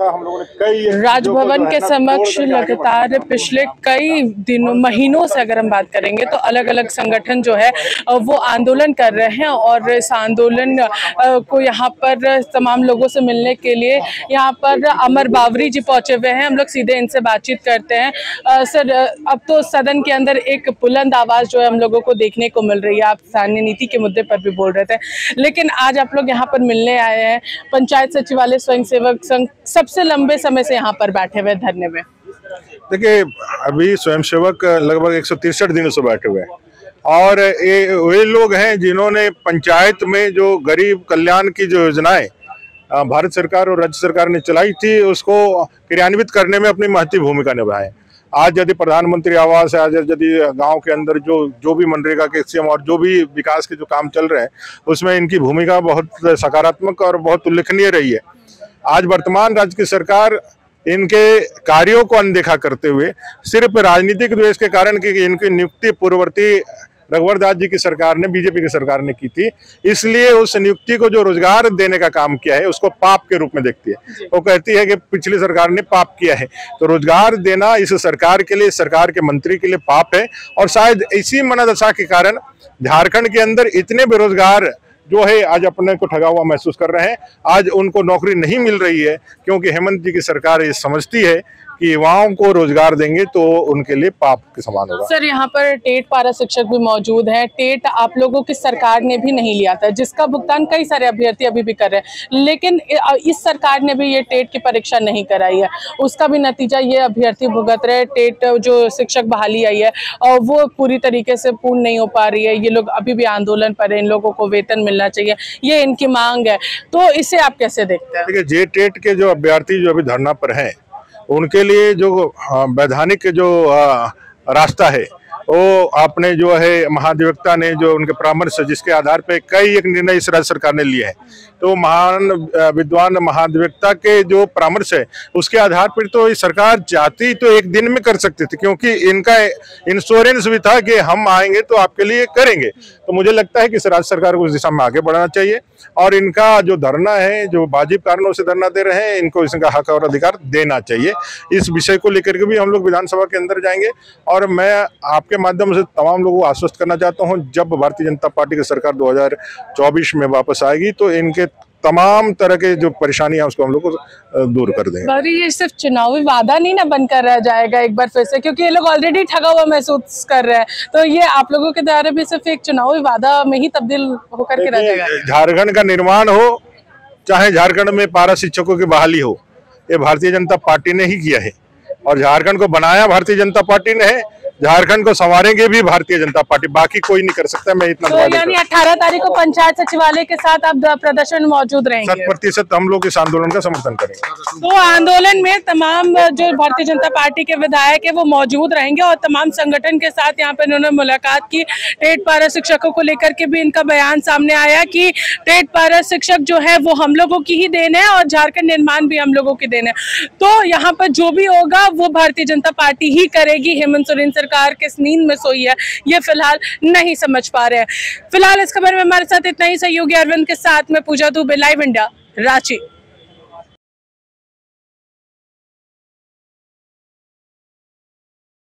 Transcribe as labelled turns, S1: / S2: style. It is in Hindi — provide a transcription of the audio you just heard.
S1: था हम लोगों ने कई
S2: राजभवन के समक्ष लगातार पिछले कई दिनों महीनों से अगर हम बात करेंगे तो अलग अलग संगठन जो है वो आंदोलन कर रहे हैं और इस आंदोलन को यहाँ पर तमाम लोगों से मिलने के लिए यहाँ पर अमर बावरी जी पहुँचे हुए हैं। हम लोग सीधे इनसे बातचीत करते हैं। सर अब तो सदन के अंदर एक बुलंद आवाज़ जो है हम लोगों को देखने को मिल रही है। आप स्थानीय नीति के मुद्दे पर भी बोल रहे थे। लेकिन आज आप लोग यहाँ पर मिलने आए हैं। पंचायत सचिवालय स्वयंसेवक संघ सबसे लंबे समय से यहाँ पर बैठे हुए धरने में
S1: देखिए, अभी स्वयंसेवक लगभग एक दिनों से बैठे हुए हैं। और ये, वे लोग हैं जिन्होंने पंचायत में जो गरीब कल्याण की जो योजनाएँ भारत सरकार और राज्य सरकार ने चलाई थी, उसको क्रियान्वित करने में अपनी महत्वपूर्ण भूमिका निभाए आज यदि प्रधानमंत्री आवास है, आज यदि गाँव के अंदर जो जो भी मनरेगा के सीएम और जो भी विकास के जो काम चल रहे हैं, उसमें इनकी भूमिका बहुत सकारात्मक और बहुत उल्लेखनीय रही है। आज वर्तमान राज्य की सरकार इनके कार्यों को अनदेखा करते हुए सिर्फ़ राजनीतिक द्वेष के कारण कि इनकी नियुक्ति पूर्ववर्ती रघुवर दास जी की सरकार ने बीजेपी की सरकार ने की थी इसलिए उस नियुक्ति को जो रोज़गार देने का काम किया है उसको पाप के रूप में देखती है। वो कहती है कि पिछली सरकार ने पाप किया है। तो रोज़गार देना इस सरकार के लिए इस सरकार के मंत्री के लिए पाप है और शायद इसी मनदशा के कारण झारखंड के अंदर इतने बेरोजगार जो है आज अपने को ठगा हुआ महसूस कर रहे हैं। आज उनको नौकरी नहीं मिल रही है, क्योंकि हेमंत जी की सरकार ये समझती है कि युवाओं को रोज़गार देंगे तो उनके लिए पाप के समान होगा।
S2: सर यहाँ पर टेट पारा शिक्षक भी मौजूद है। टेट आप लोगों की सरकार ने भी नहीं लिया था जिसका भुगतान कई सारे अभ्यर्थी अभी भी कर रहे हैं। लेकिन इस सरकार ने भी ये टेट की परीक्षा नहीं कराई है। उसका भी नतीजा ये अभ्यर्थी भुगत रहे टेट जो शिक्षक बहाली आई है और वो पूरी तरीके से पूर्ण नहीं हो पा रही है। ये लोग अभी भी आंदोलन पर है इन लोगों को वेतन मिलना चाहिए ये इनकी मांग है। तो इसे आप कैसे देखते हैं?
S1: देखिए जे टेट के जो अभ्यर्थी जो अभी धरना पर हैं उनके लिए जो वैधानिक जो रास्ता है वो आपने जो है महाधिवक्ता ने जो उनके परामर्श जिसके आधार पर कई एक निर्णय इस राज्य सरकार ने लिए हैं। तो महान विद्वान महाधिवक्ता के जो परामर्श है, उसके आधार पर तो सरकार चाहती तो एक दिन में कर सकती थी, क्योंकि इनका इंश्योरेंस भी था कि हम आएँगे तो आपके लिए करेंगे। तो मुझे लगता है कि इस राज्य सरकार को उस दिशा में आगे बढ़ाना चाहिए और इनका जो धरना है, जो वाजिब कारणों से धरना दे रहे हैं, इनको इसका हक और अधिकार देना चाहिए। इस विषय को लेकर के भी हम लोग विधानसभा के अंदर जाएँगे और मैं आपके माध्यम से तमाम लोगों को आश्वस्त करना चाहता हूँ जब भारतीय जनता पार्टी की सरकार 2024 में वापस आएगी तो इनके तमाम तरह के जो परेशानी है उसको हम लोग को दूर कर देंगे
S2: ये सिर्फ़ चुनावी वादा नहीं ना बनकर रह जाएगा एक बार फिर से क्योंकि ये लोग ऑलरेडी ठगा हुआ महसूस कर रहे हैं। तो ये आप लोगों के द्वारा भी सिर्फ़ एक चुनावी वादा में ही तब्दील होकर के रह जाएगा।
S1: झारखंड का निर्माण हो चाहे झारखंड में पारा शिक्षकों की बहाली हो ये भारतीय जनता पार्टी ने ही किया है। और झारखंड को बनाया भारतीय जनता पार्टी ने है झारखंड को संवारेंगे भी भारतीय जनता पार्टी। बाकी कोई नहीं कर सकता मैं इतना
S2: तो यानी अठारह तारीख को पंचायत सचिवालय के साथ आप प्रदर्शन मौजूद रहेंगे।
S1: शत प्रतिशत हम लोग इस आंदोलन का समर्थन करेंगे।
S2: तो आंदोलन में तमाम जो भारतीय जनता पार्टी के विधायक है वो मौजूद रहेंगे और तमाम संगठन के साथ यहाँ पे उन्होंने मुलाकात की। टेट पारा शिक्षकों को लेकर के भी इनका बयान सामने आया की टेट पारा शिक्षक जो है वो हम लोगों की ही देन है और झारखंड निर्माण भी हम लोगों की देन है। तो यहाँ पर जो भी होगा वो भारतीय जनता पार्टी ही करेगी हेमंत सोरेन सर सरकार किस नींद में सोई है, ये फ़िलहाल नहीं समझ पा रहे हैं। फ़िलहाल इस खबर में हमारे साथ इतना ही। सहयोगी अरविंद के साथ में पूजा दुबे लाइव इंडिया रांची।